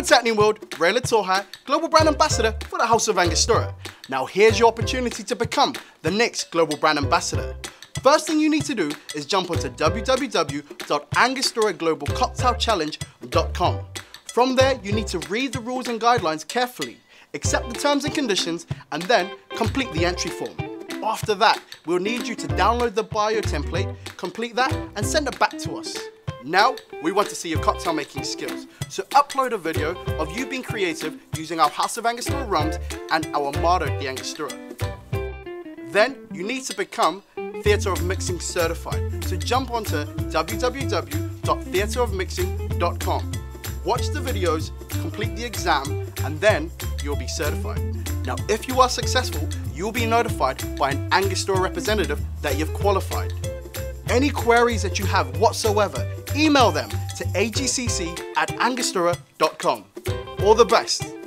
What's happening world? Ray Letoa, Global Brand Ambassador for the House of Angostura. Now here's your opportunity to become the next Global Brand Ambassador. First thing you need to do is jump onto www.angosturaglobalcocktailchallenge.com. From there, you need to read the rules and guidelines carefully, accept the terms and conditions, and then complete the entry form. After that, we'll need you to download the bio template, complete that, and send it back to us. Now, we want to see your cocktail making skills. So upload a video of you being creative using our House of Angostura rums and our Amaro di Angostura. Then, you need to become Theatre of Mixing certified. So jump onto www.theatreofmixing.com. Watch the videos, complete the exam, and then you'll be certified. Now, if you are successful, you'll be notified by an Angostura representative that you've qualified. Any queries that you have whatsoever, email them to agcc at angostura.com. All the best.